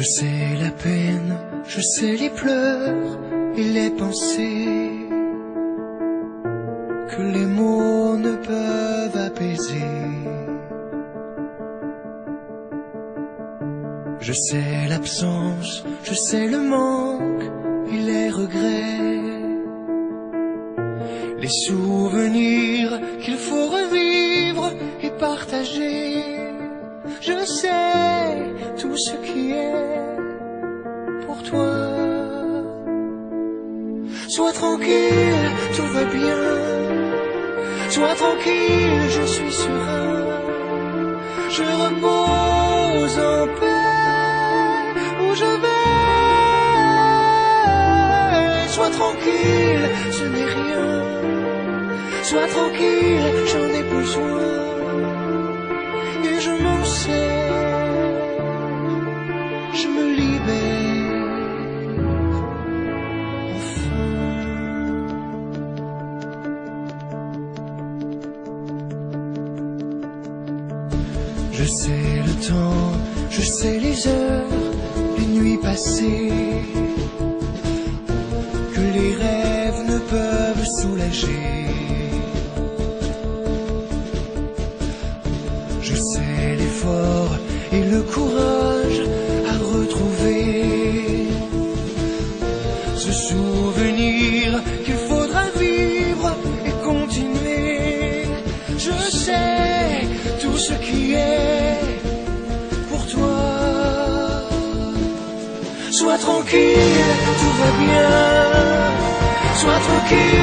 Je sais la peine, je sais les pleurs et les pensées que les mots ne peuvent apaiser. Je sais l'absence, je sais le manque et les regrets, les souvenirs qu'il faut revivre et partager. Je sais tout ce qui est pour toi. Sois tranquille, tout va bien. Sois tranquille, je suis serein. Je repose en paix je vais. Sois tranquille, ce n'est rien. Sois tranquille, j'en ai besoin. Et je m'en sers, je me libère. Enfin. Je sais le temps, je sais les heures, nuits passées, que les rêves ne peuvent soulager. Je sais l'effort et le courage à retrouver, ce souvenir qu'il faudra vivre et continuer. Je sais tout ce qui est Sois tranquille, tout va bien. Sois tranquille,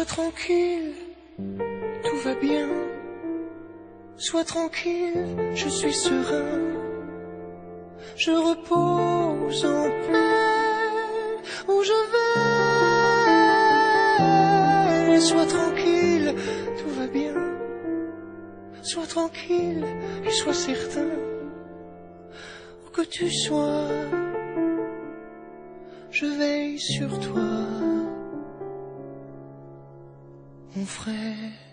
Sois tranquille, tout va bien. Sois tranquille, je suis serein. Je repose en paix où je vais. Sois tranquille, tout va bien. Sois tranquille et sois certain où que tu sois. Je veille sur toi, mon frère.